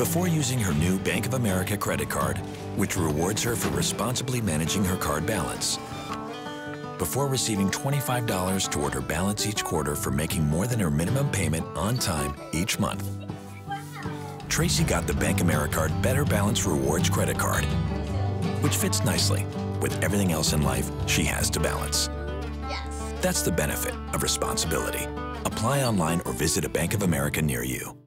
before using her new Bank of America credit card, which rewards her for responsibly managing her card balance. Before receiving $25 toward her balance each quarter for making more than her minimum payment on time each month. Tracy got the BankAmericard Better Balance Rewards credit card, which fits nicely with everything else in life she has to balance. Yes. That's the benefit of responsibility. Apply online or visit a Bank of America near you.